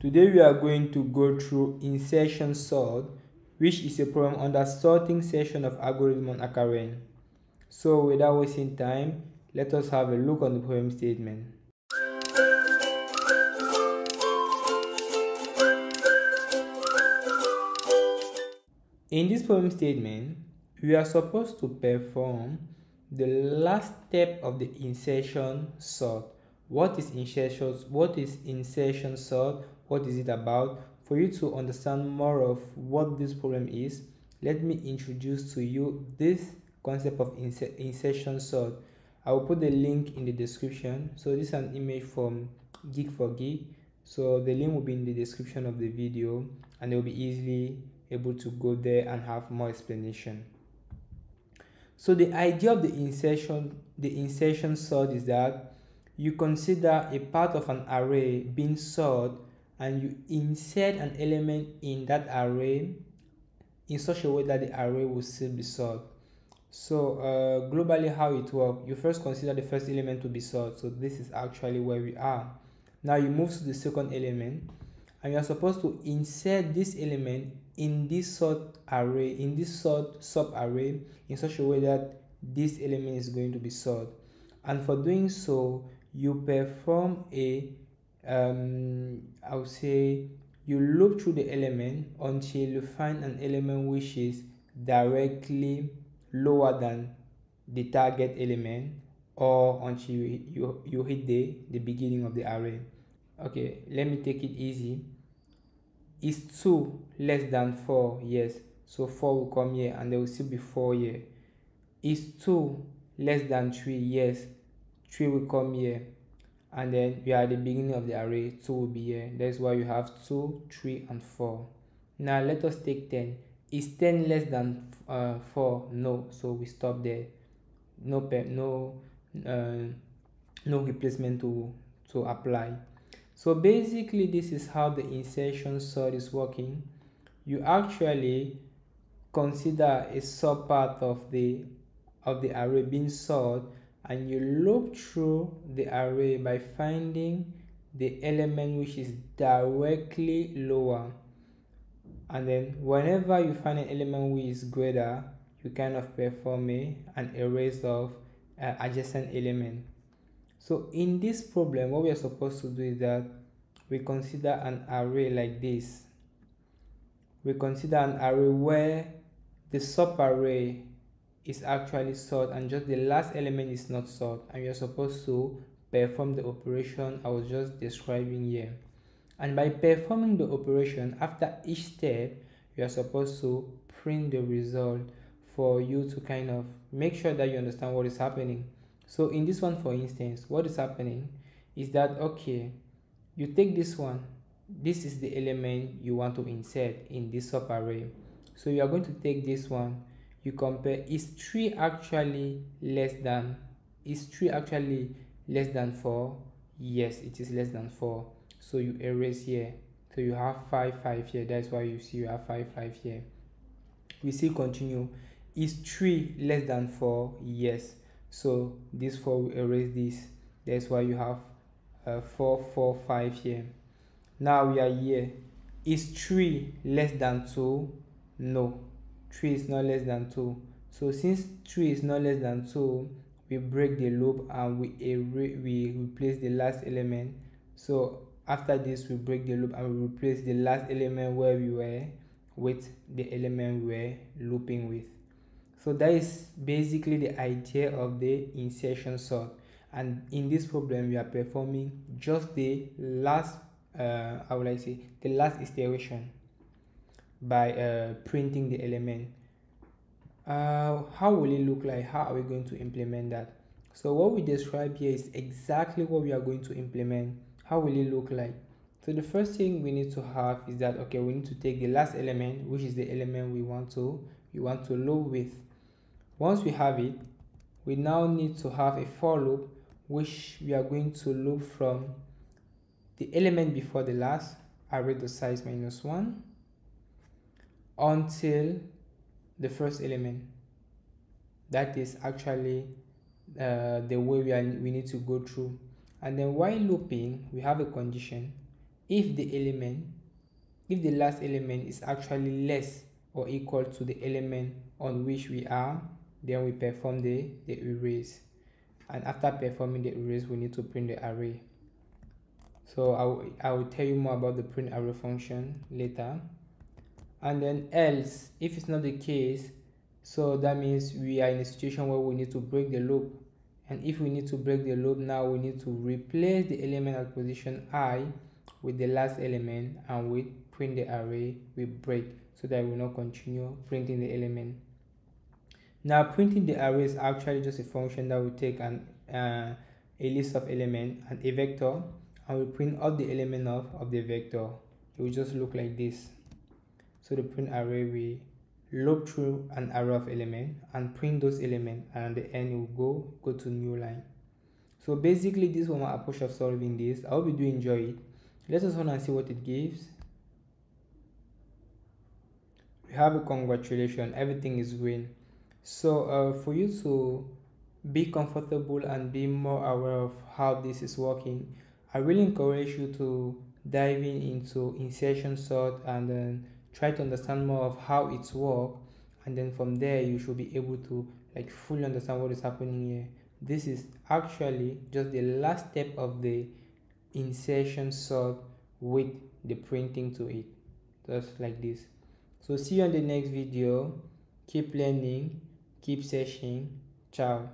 Today we are going to go through insertion sort which is a problem under sorting section of algorithm on HackerRank. So without wasting time, let us have a look on the problem statement. In this problem statement, we are supposed to perform the last step of the insertion sort. What is insertion? What is insertion sort? What is it about? For you to understand more of what this problem is, let me introduce to you this concept of inser insertion sort. I will put the link in the description. So this is an image from Geek for Geek. So the link will be in the description of the video and you'll be easily able to go there and have more explanation. So the idea of the insertion, the insertion sort is that you consider a part of an array being sorted and you insert an element in that array in such a way that the array will still be sorted. So uh, globally how it works, you first consider the first element to be sorted. So this is actually where we are. Now you move to the second element and you are supposed to insert this element in this sort array, in this sort sub array in such a way that this element is going to be sorted. And for doing so, you perform a um, I would say you look through the element until you find an element which is directly lower than the target element or until you, you, you hit the, the beginning of the array. Okay, let me take it easy. Is 2 less than 4? Yes. So 4 will come here and there will still be 4 here. Is 2 less than 3? Yes. 3 will come here and then we are at the beginning of the array 2 will be here. That's why you have 2 3 and 4 now let us take 10 is 10 less than uh, 4 no. So we stop there. No no uh, no replacement to to apply. So basically this is how the insertion sort is working. You actually consider a subpart of the of the array being sorted and you loop through the array by finding the element which is directly lower. And then whenever you find an element which is greater you kind of perform a an erase of uh, adjacent element. So in this problem what we are supposed to do is that we consider an array like this. We consider an array where the subarray is actually sorted and just the last element is not sorted and you're supposed to perform the operation I was just describing here. And by performing the operation, after each step, you are supposed to print the result for you to kind of make sure that you understand what is happening. So in this one, for instance, what is happening is that, okay, you take this one, this is the element you want to insert in this subarray. So you are going to take this one you compare is 3 actually less than is 3 actually less than 4 yes it is less than 4 so you erase here. So you have 5 5 here. That's why you see you have 5 5 here. We see continue. Is 3 less than 4 yes. So this 4 will erase this. That's why you have uh, 4 4 5 here. Now we are here. Is 3 less than 2 no 3 is not less than 2 so since 3 is not less than 2 we break the loop and we we replace the last element. So after this we break the loop and we replace the last element where we were with the element we were looping with. So that is basically the idea of the insertion sort. And in this problem we are performing just the last uh, how would I say the last iteration by uh, printing the element. Uh, how will it look like? How are we going to implement that? So what we describe here is exactly what we are going to implement. How will it look like? So the first thing we need to have is that okay we need to take the last element which is the element we want to we want to loop with. Once we have it, we now need to have a for loop which we are going to loop from the element before the last array the size minus 1 until the first element. That is actually uh, the way we, are, we need to go through. And then while looping we have a condition. If the element if the last element is actually less or equal to the element on which we are then we perform the the erase. And after performing the erase we need to print the array. So I I will tell you more about the print array function later and then else if it's not the case so that means we are in a situation where we need to break the loop. And if we need to break the loop now we need to replace the element at position i with the last element and we print the array we break so that we will not continue printing the element. Now printing the array is actually just a function that will take an uh, a list of elements and a vector and we print all the element of, of the vector. It will just look like this so the print array we loop through an array of elements and print those elements and at the end will go go to new line. So basically this was my approach of solving this i hope you do enjoy it. Let's just want to see what it gives. We have a congratulation everything is green. So uh, for you to be comfortable and be more aware of how this is working i really encourage you to dive in into insertion sort and then try to understand more of how it's work and then from there you should be able to like fully understand what is happening here. This is actually just the last step of the insertion sort with the printing to it just like this. So see you on the next video. Keep learning. Keep searching. Ciao